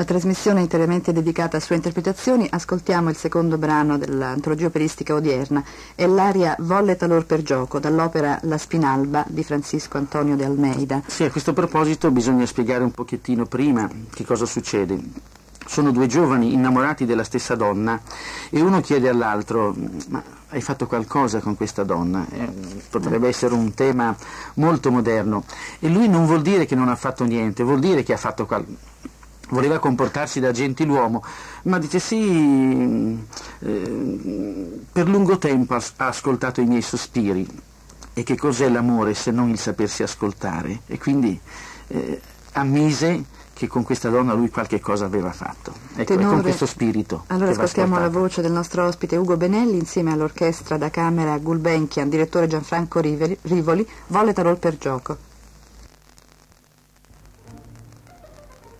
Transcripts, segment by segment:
La trasmissione è interamente dedicata a sue interpretazioni. Ascoltiamo il secondo brano dell'antologia operistica odierna. È l'aria Volle talor per gioco, dall'opera La Spinalba di Francisco Antonio de Almeida. Sì, a questo proposito bisogna spiegare un pochettino prima che cosa succede. Sono due giovani innamorati della stessa donna e uno chiede all'altro ma hai fatto qualcosa con questa donna? Eh, potrebbe essere un tema molto moderno e lui non vuol dire che non ha fatto niente, vuol dire che ha fatto qualcosa voleva comportarsi da gentiluomo, ma dice sì, eh, per lungo tempo ha, ha ascoltato i miei sospiri. E che cos'è l'amore se non il sapersi ascoltare? E quindi eh, ammise che con questa donna lui qualche cosa aveva fatto. Ecco, Tenore. con questo spirito. Allora ascoltiamo la voce del nostro ospite Ugo Benelli insieme all'orchestra da camera Gulbenkian, direttore Gianfranco Rivoli, talor per gioco.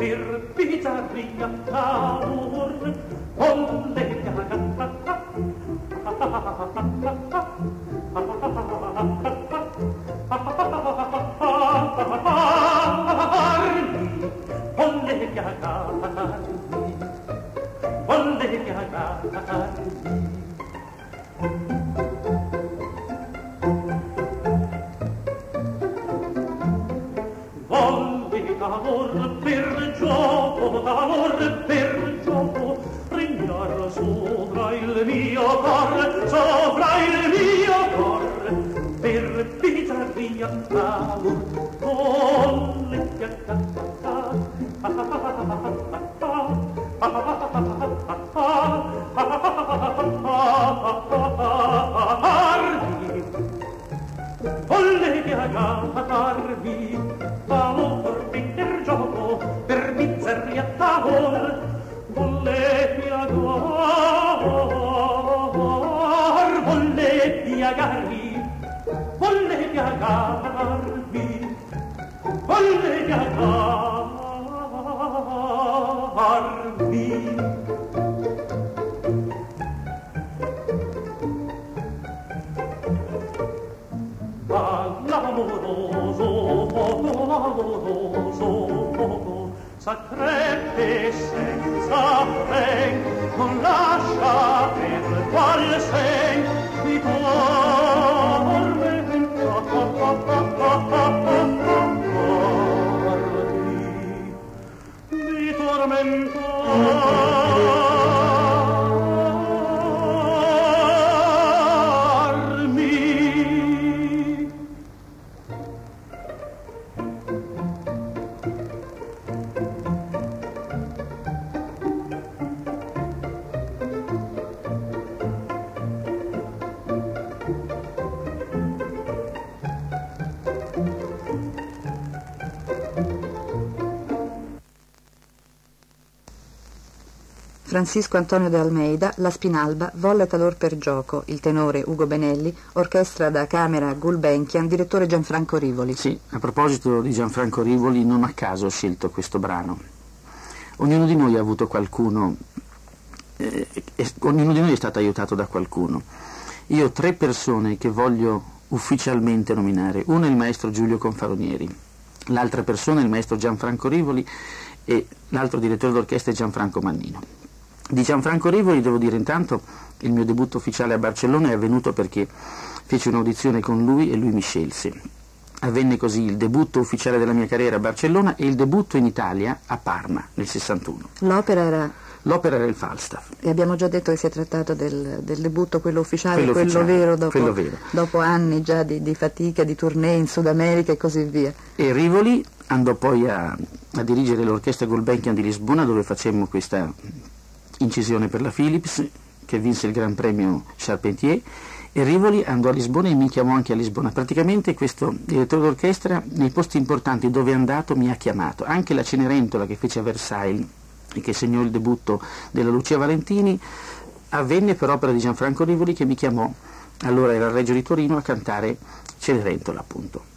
bir pizzeria tavur Olle jagatta Olle jagatta Thank you. D'amor per gioco, d'amor per gioco, regnar sopra il mio cor, sopra il mio cor, per bizzarria d'amor, volle cagarmi. Volle cagarmi, d'amor yayari, volete agarmi, volete agarmi. L'amoroso, l'amoroso, sacrete senza fren, non lascia tormentar Francisco Antonio de Almeida, La Spinalba, Volle talor per gioco, il tenore Ugo Benelli, orchestra da camera Gulbenkian, direttore Gianfranco Rivoli. Sì, a proposito di Gianfranco Rivoli, non a caso ho scelto questo brano. Ognuno di noi ha avuto qualcuno, eh, e- ognuno di noi è stato aiutato da qualcuno. Io ho tre persone che voglio ufficialmente nominare. Uno è il maestro Giulio Confaronieri, l'altra persona è il maestro Gianfranco Rivoli e l'altro direttore d'orchestra è Gianfranco Mannino. Di Gianfranco Rivoli devo dire intanto il mio debutto ufficiale a Barcellona è avvenuto perché feci un'audizione con lui e lui mi scelse. Avvenne così il debutto ufficiale della mia carriera a Barcellona e il debutto in Italia a Parma nel 61. L'opera era, L'opera era il Falstaff. e abbiamo già detto che si è trattato del, del debutto, quello ufficiale, Quello quello, ufficiale, vero, dopo, quello vero. dopo anni già di, di fatica, di tournée in Sud America e così via. E Rivoli andò poi a, a dirigere l'orchestra Gulbenkian di Lisbona dove facemmo questa incisione per la Philips che vinse il Gran Premio Charpentier e Rivoli andò a Lisbona e mi chiamò anche a Lisbona. Praticamente questo direttore d'orchestra nei posti importanti dove è andato mi ha chiamato. Anche la Cenerentola che fece a Versailles e che segnò il debutto della Lucia Valentini, avvenne per opera di Gianfranco Rivoli che mi chiamò, allora era il Reggio di Torino, a cantare Cenerentola appunto.